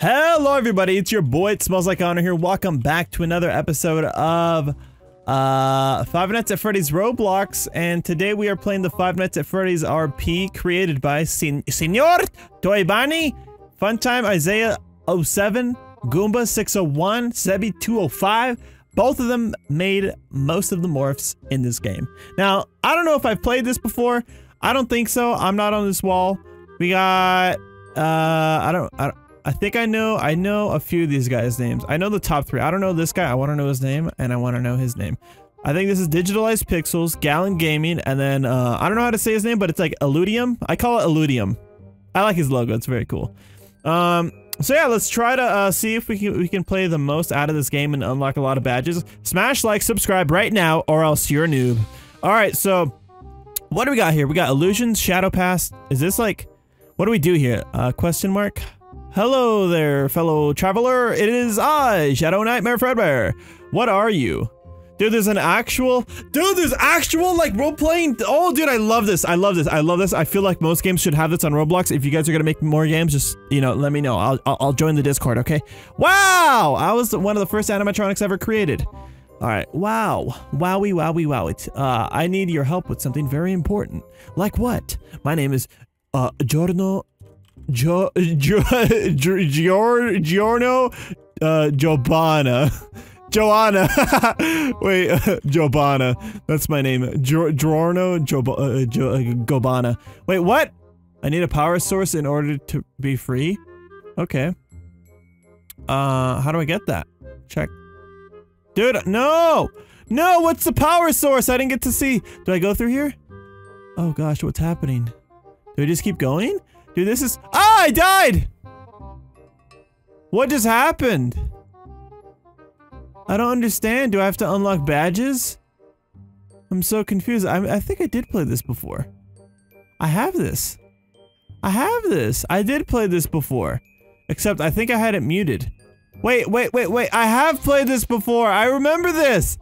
Hello everybody, it's your boy, it smells like honor here. Welcome back to another episode of uh, Five Nights at Freddy's Roblox, and today we are playing the Five Nights at Freddy's RP created by Sen Senor Toybani, Funtime Isaiah 07, Goomba 601, Sebi 205. Both of them made most of the morphs in this game. Now, I don't know if I've played this before. I don't think so. I'm not on this wall. We got, uh, I don't, I don't I think I know I know a few of these guys' names. I know the top three. I don't know this guy. I want to know his name, and I want to know his name. I think this is Digitalized Pixels, Gallon Gaming, and then uh, I don't know how to say his name, but it's like Eludium. I call it Eludium. I like his logo. It's very cool. Um, so yeah, let's try to uh, see if we can we can play the most out of this game and unlock a lot of badges. Smash like, subscribe right now, or else you're a noob. All right, so what do we got here? We got Illusions, Shadow Pass. Is this like, what do we do here? Uh, question mark. Hello there, fellow traveler. It is I, Shadow Nightmare Fredbear. What are you? Dude, there's an actual- Dude, there's actual, like, role-playing- Oh, dude, I love this. I love this. I love this. I feel like most games should have this on Roblox. If you guys are gonna make more games, just, you know, let me know. I'll, I'll, join the Discord, okay? Wow! I was one of the first animatronics ever created. Alright, wow. Wowie, wowie, wow. It, uh, I need your help with something very important. Like what? My name is, uh, Giorno Gior, Giorno, uh, Jobana. Joanna. Wait, Jobana. That's my name. Giorno, uh, uh, Gobana. Wait, what? I need a power source in order to be free? Okay. Uh, how do I get that? Check. Dude, no! No, what's the power source? I didn't get to see. Do I go through here? Oh gosh, what's happening? Do I just keep going? Dude, this is- Ah, I died! What just happened? I don't understand. Do I have to unlock badges? I'm so confused. I, I think I did play this before. I have this. I have this. I did play this before. Except I think I had it muted. Wait, wait, wait, wait. I have played this before. I remember this.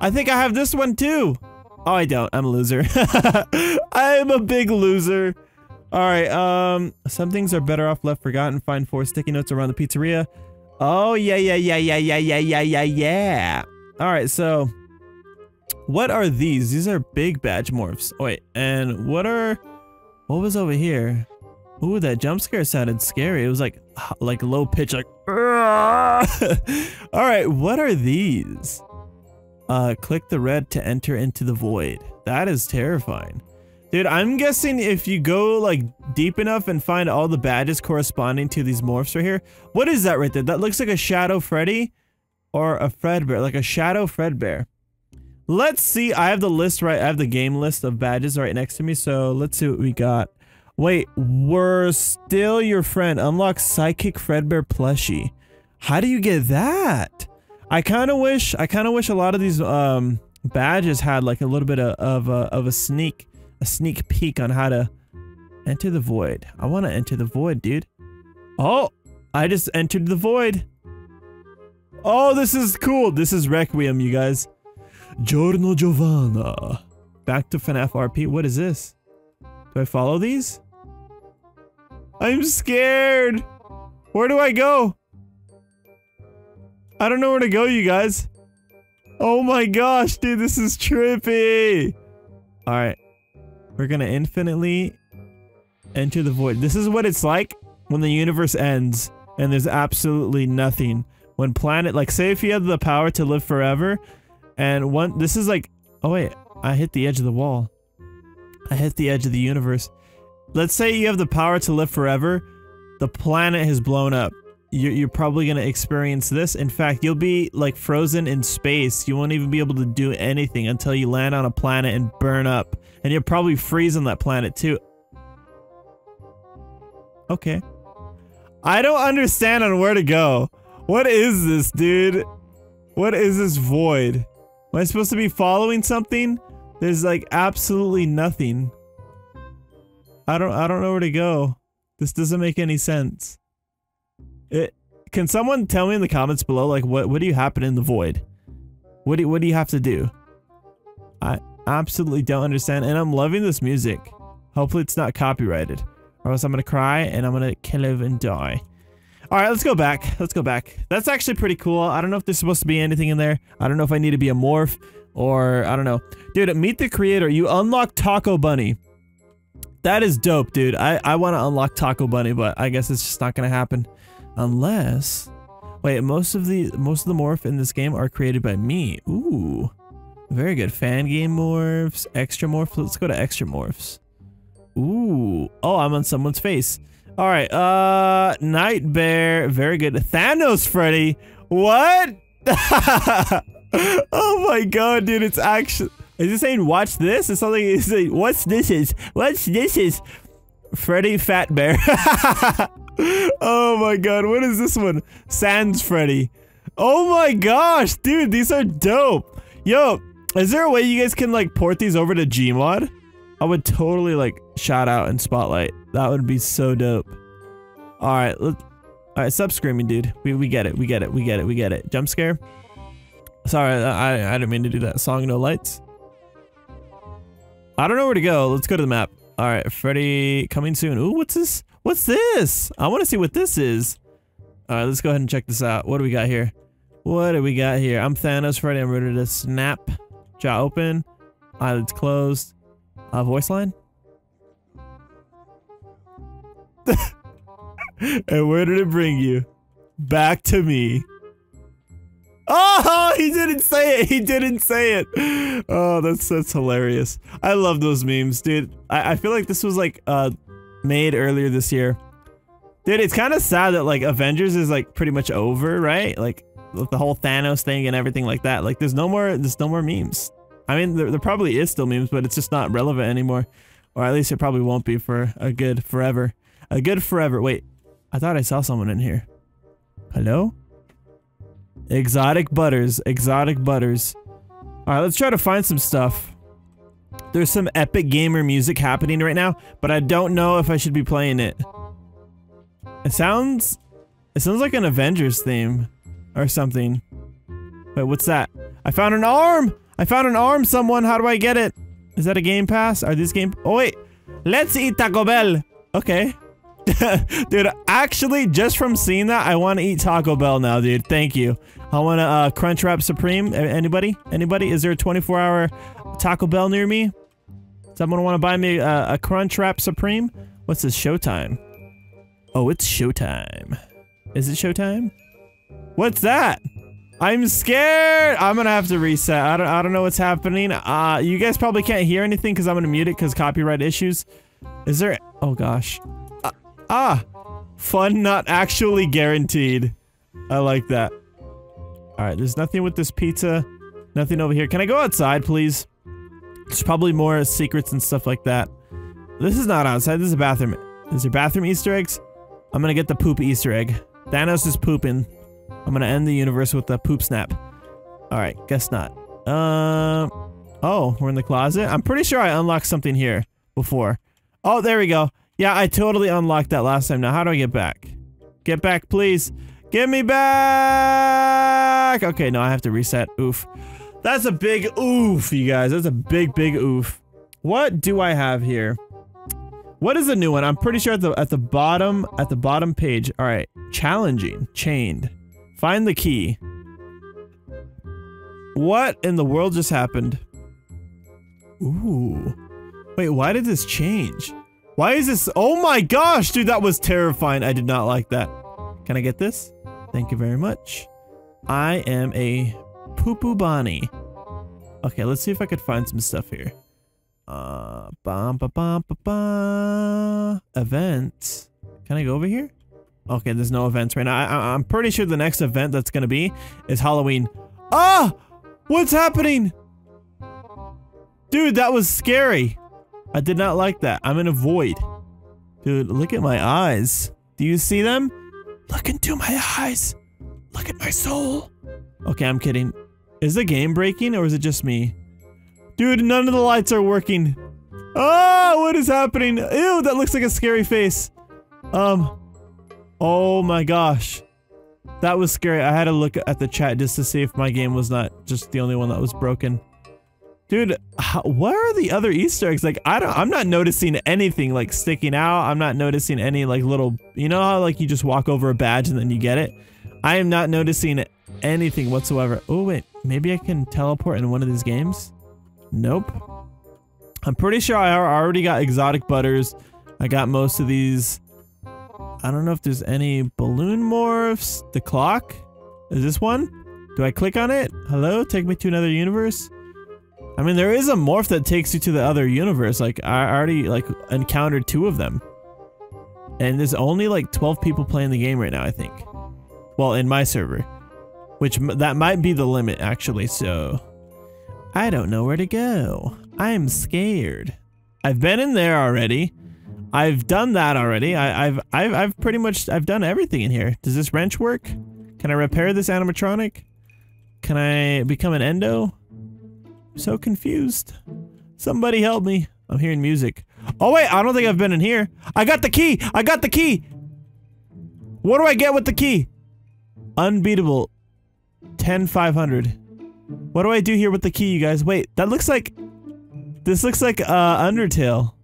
I think I have this one too. Oh, I don't. I'm a loser. I am a big loser. Alright, um, some things are better off left forgotten. Find four sticky notes around the pizzeria. Oh, yeah, yeah, yeah, yeah, yeah, yeah, yeah, yeah, yeah. Alright, so, what are these? These are big badge morphs. Oh, wait, and what are, what was over here? Ooh, that jump scare sounded scary. It was like, like low pitch, like, Alright, what are these? Uh, click the red to enter into the void. That is terrifying. Dude, I'm guessing if you go like deep enough and find all the badges corresponding to these morphs right here. What is that right there? That looks like a Shadow Freddy or a Fredbear, like a Shadow Fredbear. Let's see. I have the list right. I have the game list of badges right next to me. So let's see what we got. Wait, we're still your friend. Unlock Psychic Fredbear plushie. How do you get that? I kind of wish, I kind of wish a lot of these um, badges had like a little bit of, of, a, of a sneak a sneak peek on how to enter the void. I want to enter the void, dude. Oh, I just entered the void. Oh, this is cool. This is Requiem, you guys. Giorno Giovanna. Back to FNAF RP. What is this? Do I follow these? I'm scared. Where do I go? I don't know where to go, you guys. Oh my gosh, dude, this is trippy. All right. We're gonna infinitely enter the void. This is what it's like when the universe ends and there's absolutely nothing. When planet, like say if you have the power to live forever and one, this is like, oh wait, I hit the edge of the wall. I hit the edge of the universe. Let's say you have the power to live forever. The planet has blown up. You're, you're probably going to experience this. In fact, you'll be like frozen in space. You won't even be able to do anything until you land on a planet and burn up. And you'll probably freeze on that planet too. Okay. I don't understand on where to go. What is this, dude? What is this void? Am I supposed to be following something? There's like absolutely nothing. I don't I don't know where to go. This doesn't make any sense. It can someone tell me in the comments below like what what do you happen in the void? What do what do you have to do? I absolutely don't understand and I'm loving this music. Hopefully it's not copyrighted or else I'm gonna cry and I'm gonna kill and die. All right, let's go back. Let's go back. That's actually pretty cool. I don't know if there's supposed to be anything in there. I don't know if I need to be a morph or I don't know. Dude, meet the creator. You unlock Taco Bunny. That is dope, dude. I, I want to unlock Taco Bunny, but I guess it's just not going to happen. Unless... Wait, most of the most of the morph in this game are created by me. Ooh. Very good. Fan game morphs, extra morphs. Let's go to extra morphs. Ooh. Oh, I'm on someone's face. All right. Uh, Night Bear. Very good. Thanos Freddy. What? oh my god, dude. It's actually... Is it saying watch this? It's something it's saying, what's this is? What's this is? Freddy Fat Bear. oh my god, what is this one? Sans Freddy. Oh my gosh, dude, these are dope. Yo, is there a way you guys can like port these over to Gmod? I would totally like shout out and spotlight. That would be so dope. All right, let all right, stop screaming, dude. We we get it, we get it, we get it, we get it. Jump scare. Sorry, I I didn't mean to do that. Song no lights. I don't know where to go. Let's go to the map. All right, Freddy coming soon. Ooh, what's this? What's this? I want to see what this is. All right, let's go ahead and check this out. What do we got here? What do we got here? I'm Thanos Freddy. I'm ready to snap. Jaw open. Eyelids closed. Uh, voice line? and where did it bring you? Back to me. Oh, he didn't say it. He didn't say it. Oh, that's that's hilarious. I love those memes, dude. I, I feel like this was like uh made earlier this year. Dude, it's kind of sad that like Avengers is like pretty much over, right? Like the whole Thanos thing and everything like that. Like there's no more there's no more memes. I mean, there, there probably is still memes, but it's just not relevant anymore. Or at least it probably won't be for a good forever. A good forever. Wait, I thought I saw someone in here. Hello? Exotic butters. Exotic butters. Alright, let's try to find some stuff. There's some epic gamer music happening right now, but I don't know if I should be playing it. It sounds... It sounds like an Avengers theme. Or something. Wait, what's that? I found an arm! I found an arm, someone! How do I get it? Is that a game pass? Are these game- Oh wait! Let's eat Taco Bell! Okay. dude, actually, just from seeing that, I want to eat Taco Bell now, dude. Thank you. I want a uh, Crunchwrap Supreme. Anybody? Anybody? Is there a 24-hour Taco Bell near me? Someone want to buy me a, a Crunchwrap Supreme? What's this? Showtime. Oh, it's showtime. Is it showtime? What's that? I'm scared. I'm gonna have to reset. I don't. I don't know what's happening. Uh, you guys probably can't hear anything because I'm gonna mute it because copyright issues. Is there? Oh gosh. Uh, ah, fun not actually guaranteed. I like that. All right, there's nothing with this pizza. Nothing over here. Can I go outside, please? There's probably more secrets and stuff like that. This is not outside. This is a bathroom. Is there bathroom Easter eggs? I'm gonna get the poop Easter egg. Thanos is pooping. I'm gonna end the universe with a poop snap. Alright, guess not. Um, oh, we're in the closet? I'm pretty sure I unlocked something here before. Oh, there we go. Yeah, I totally unlocked that last time. Now, how do I get back? Get back, please. Get me back! Okay, no, I have to reset. Oof. That's a big oof, you guys. That's a big, big oof. What do I have here? What is the new one? I'm pretty sure at the at the bottom at the bottom page. All right, challenging, chained. Find the key. What in the world just happened? Ooh. Wait, why did this change? Why is this- Oh my gosh, dude, that was terrifying. I did not like that. Can I get this? Thank you very much. I am a poo-poo Bonnie. Okay, let's see if I could find some stuff here. Uh, bum, ba, bum, ba, ba. Events. Can I go over here? Okay, there's no events right now. I, am pretty sure the next event that's gonna be is Halloween. Ah! What's happening? Dude, that was scary. I did not like that. I'm in a void. Dude, look at my eyes. Do you see them? Look into my eyes. Look at my soul. Okay, I'm kidding. Is the game breaking or is it just me? Dude, none of the lights are working. Oh, what is happening? Ew, that looks like a scary face. Um, oh my gosh. That was scary. I had to look at the chat just to see if my game was not just the only one that was broken. Dude, where are the other Easter eggs? Like, I don't- I'm not noticing anything, like, sticking out. I'm not noticing any, like, little- You know how, like, you just walk over a badge and then you get it? I am not noticing anything whatsoever. Oh, wait. Maybe I can teleport in one of these games? Nope. I'm pretty sure I already got exotic butters. I got most of these. I don't know if there's any balloon morphs. The clock? Is this one? Do I click on it? Hello? Take me to another universe? I mean, there is a morph that takes you to the other universe. Like, I already, like, encountered two of them. And there's only, like, 12 people playing the game right now, I think. Well, in my server. Which, that might be the limit, actually, so... I don't know where to go. I'm scared. I've been in there already. I've done that already. I, have I've, I've pretty much, I've done everything in here. Does this wrench work? Can I repair this animatronic? Can I become an endo? so confused. Somebody help me. I'm hearing music. Oh wait, I don't think I've been in here. I got the key! I got the key! What do I get with the key? Unbeatable. 10500. What do I do here with the key, you guys? Wait, that looks like... This looks like, uh, Undertale.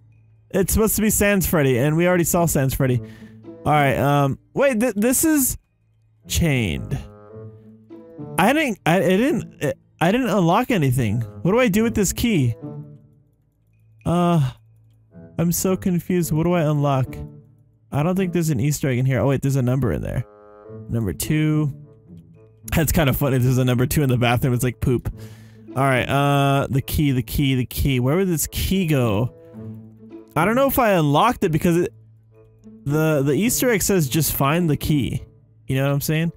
It's supposed to be Sans Freddy, and we already saw Sans Freddy. Alright, um... Wait, th this is... Chained. I didn't... I, I didn't... I didn't unlock anything. What do I do with this key? Uh... I'm so confused. What do I unlock? I don't think there's an Easter egg in here. Oh wait, there's a number in there. Number two. That's kind of funny. There's a number two in the bathroom. It's like poop. All right. Uh, the key, the key, the key. Where would this key go? I don't know if I unlocked it because it, the the Easter egg says just find the key. You know what I'm saying?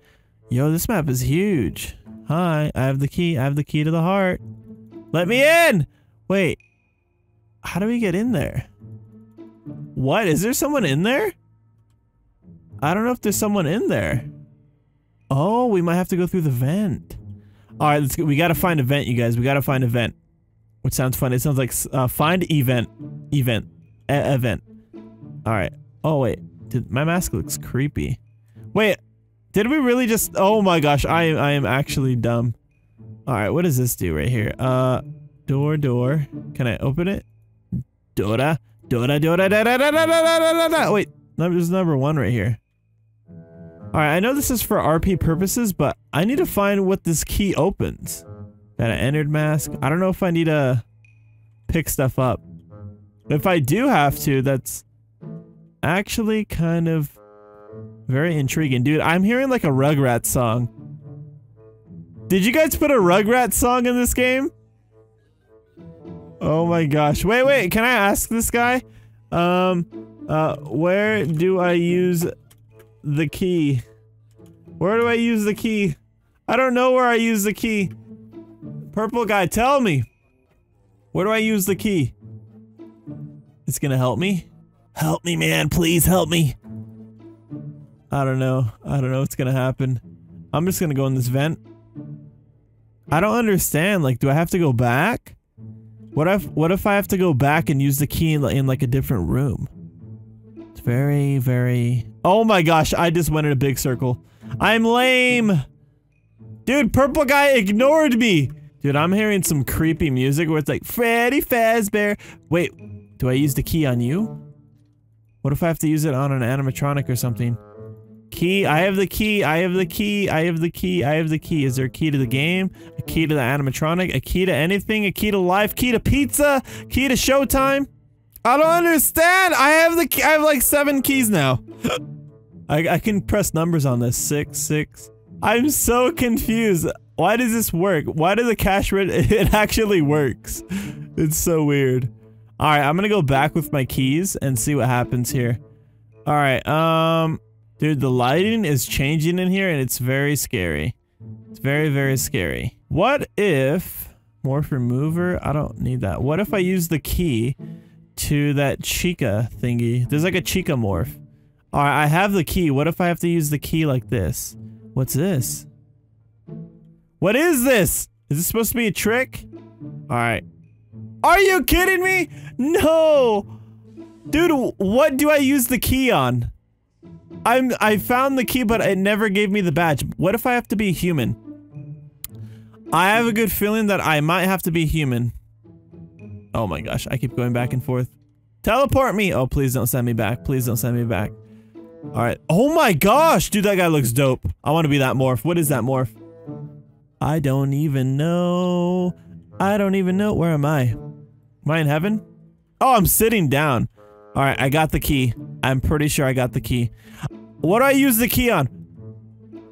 Yo, this map is huge. Hi, I have the key. I have the key to the heart. Let me in. Wait. How do we get in there? What? Is there someone in there? I don't know if there's someone in there. Oh, we might have to go through the vent. All right, let's go. We gotta find a vent, you guys. We gotta find a vent. Which sounds fun. It sounds like uh, find event, event, e event. All right. Oh wait, Did, my mask looks creepy. Wait, did we really just? Oh my gosh, I am I am actually dumb. All right, what does this do right here? Uh, door, door. Can I open it? Dora, Dora, Dora, da da da da da da da da. Wait, there's number one right here. Alright, I know this is for RP purposes, but I need to find what this key opens. Got an entered mask. I don't know if I need to pick stuff up. If I do have to, that's actually kind of very intriguing. Dude, I'm hearing like a Rugrats song. Did you guys put a Rugrats song in this game? Oh my gosh. Wait, wait, can I ask this guy? Um, uh, where do I use the key? Where do I use the key? I don't know where I use the key. Purple guy, tell me. Where do I use the key? It's gonna help me? Help me, man. Please help me. I don't know. I don't know what's gonna happen. I'm just gonna go in this vent. I don't understand. Like, do I have to go back? What if what if I have to go back and use the key in, in like a different room? Very, very... Oh my gosh, I just went in a big circle. I'm lame! Dude, purple guy ignored me! Dude, I'm hearing some creepy music where it's like, Freddy Fazbear. Wait, do I use the key on you? What if I have to use it on an animatronic or something? Key, I have the key, I have the key, I have the key, I have the key. Is there a key to the game? A key to the animatronic? A key to anything? A key to life? Key to pizza? Key to showtime? I don't understand. I have the. I have like seven keys now. I, I can press numbers on this. Six, six. I'm so confused. Why does this work? Why does the cash read? It actually works. It's so weird. All right, I'm gonna go back with my keys and see what happens here. All right, um, dude, the lighting is changing in here and it's very scary. It's very, very scary. What if morph remover? I don't need that. What if I use the key to that Chica thingy. There's like a Chica morph. Alright, I have the key. What if I have to use the key like this? What's this? What is this? Is this supposed to be a trick? Alright. Are you kidding me? No! Dude, what do I use the key on? I'm- I found the key, but it never gave me the badge. What if I have to be human? I have a good feeling that I might have to be human. Oh my gosh, I keep going back and forth. Teleport me! Oh, please don't send me back. Please don't send me back. Alright. Oh my gosh! Dude, that guy looks dope. I want to be that morph. What is that morph? I don't even know. I don't even know. Where am I? Am I in heaven? Oh, I'm sitting down. Alright, I got the key. I'm pretty sure I got the key. What do I use the key on?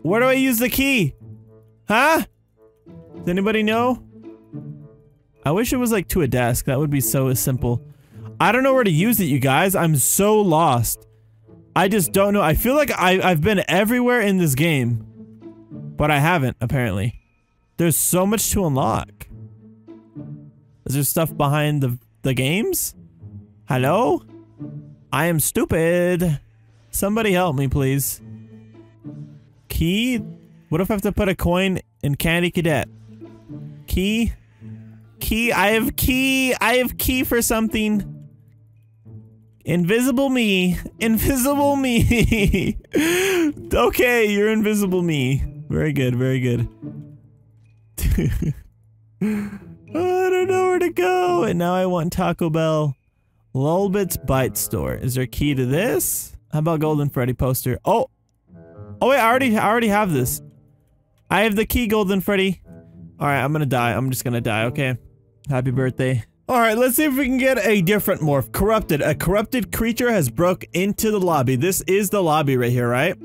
Where do I use the key? Huh? Does anybody know? I wish it was like to a desk. That would be so simple. I don't know where to use it, you guys. I'm so lost. I just don't know. I feel like I, I've been everywhere in this game. But I haven't, apparently. There's so much to unlock. Is there stuff behind the, the games? Hello? I am stupid. Somebody help me, please. Key? What if I have to put a coin in Candy Cadet? Key? Key? I have key! I have key for something. Invisible me. Invisible me. okay, you're invisible me. Very good, very good. I don't know where to go. And now I want Taco Bell. Lolbit's Byte Store. Is there a key to this? How about Golden Freddy poster? Oh! Oh wait, I already, I already have this. I have the key, Golden Freddy. Alright, I'm gonna die. I'm just gonna die, okay? Happy birthday. Alright, let's see if we can get a different morph. Corrupted. A corrupted creature has broke into the lobby. This is the lobby right here, right?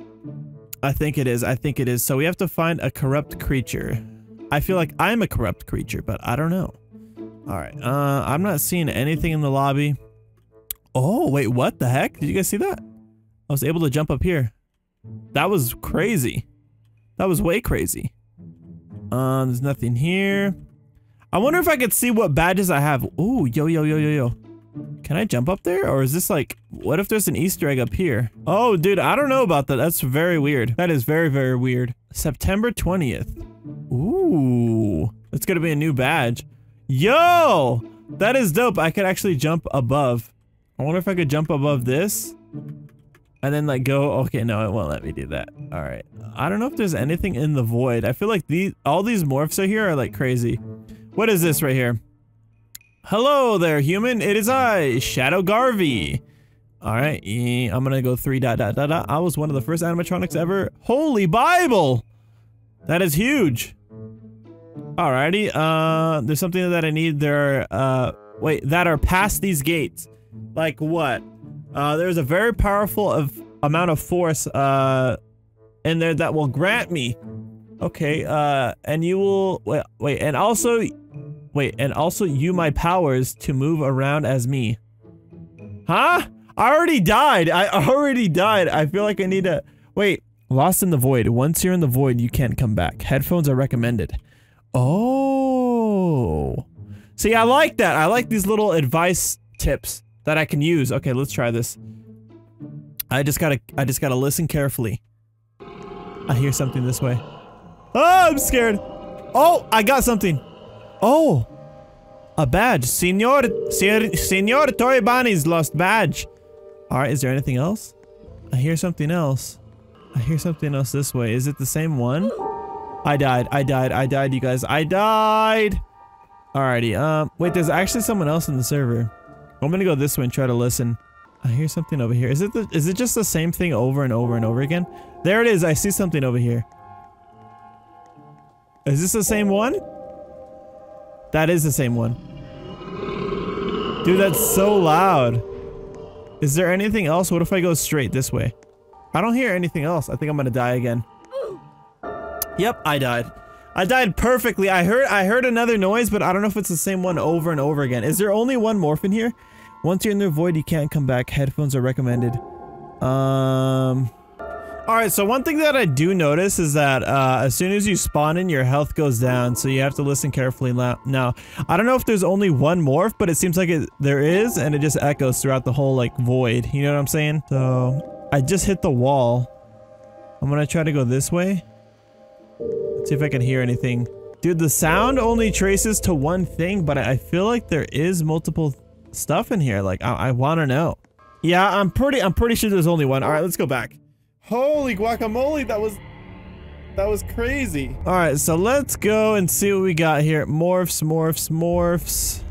I think it is. I think it is. So we have to find a corrupt creature. I feel like I'm a corrupt creature, but I don't know. Alright, uh, I'm not seeing anything in the lobby. Oh, wait, what the heck? Did you guys see that? I was able to jump up here. That was crazy. That was way crazy. Um, there's nothing here. I wonder if I could see what badges I have. Ooh, yo, yo, yo, yo, yo. Can I jump up there? Or is this like, what if there's an Easter egg up here? Oh, dude, I don't know about that. That's very weird. That is very, very weird. September 20th. Ooh, that's gonna be a new badge. Yo, that is dope. I could actually jump above. I wonder if I could jump above this and then like go. Okay, no, it won't let me do that. All right. I don't know if there's anything in the void. I feel like these, all these morphs are here are like crazy. What is this right here? Hello there, human. It is I, Shadow Garvey. All right, I'm gonna go three dot dot dot dot. I was one of the first animatronics ever. Holy Bible! That is huge. Alrighty, uh, there's something that I need there, uh, wait, that are past these gates. Like what? Uh, there's a very powerful of amount of force, uh, in there that will grant me. Okay, uh, and you will, wait, wait, and also, wait, and also you my powers to move around as me. Huh? I already died. I already died. I feel like I need to, wait, Lost in the void. Once you're in the void, you can't come back. Headphones are recommended. Oh. See, I like that. I like these little advice tips that I can use. Okay, let's try this. I just gotta, I just gotta listen carefully. I hear something this way. Oh, I'm scared. Oh, I got something. Oh, a badge. Senor, Senor Toribani's lost badge. All right, is there anything else? I hear something else. I hear something else this way. Is it the same one? I died. I died. I died, you guys. I died! Alrighty, um, wait, there's actually someone else in the server. I'm gonna go this way and try to listen. I hear something over here. Is it the, is it just the same thing over and over and over again? There it is. I see something over here. Is this the same one? That is the same one. Dude, that's so loud. Is there anything else? What if I go straight this way? I don't hear anything else. I think I'm gonna die again. Yep, I died. I died perfectly. I heard I heard another noise, but I don't know if it's the same one over and over again. Is there only one morph in here? Once you're in the void, you can't come back. Headphones are recommended. Um... Alright, so one thing that I do notice is that uh, as soon as you spawn in, your health goes down, so you have to listen carefully now. I don't know if there's only one morph, but it seems like it, there is, and it just echoes throughout the whole, like, void. You know what I'm saying? So, I just hit the wall. I'm gonna try to go this way. Let's see if I can hear anything. Dude, the sound only traces to one thing, but I feel like there is multiple stuff in here. Like, I, I want to know. Yeah, I'm pretty, I'm pretty sure there's only one. All right, let's go back. Holy guacamole, that was, that was crazy. All right, so let's go and see what we got here. Morphs, morphs, morphs.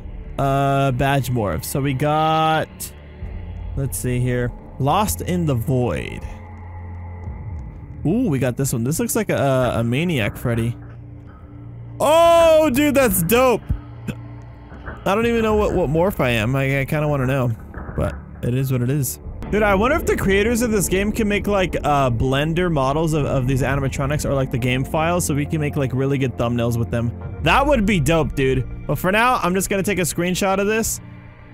uh, badge morph. So we got, let's see here, Lost in the Void. Ooh, we got this one. This looks like a, a Maniac Freddy. Oh, dude, that's dope. I don't even know what, what morph I am. I, I kind of want to know, but it is what it is. Dude, I wonder if the creators of this game can make like uh, blender models of, of these animatronics or like the game files so we can make like really good thumbnails with them. That would be dope, dude. But for now, I'm just gonna take a screenshot of this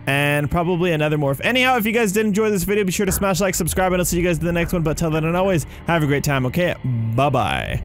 and probably another morph. Anyhow, if you guys did enjoy this video, be sure to smash like, subscribe, and I'll see you guys in the next one. But till then and always, have a great time, okay? Bye-bye.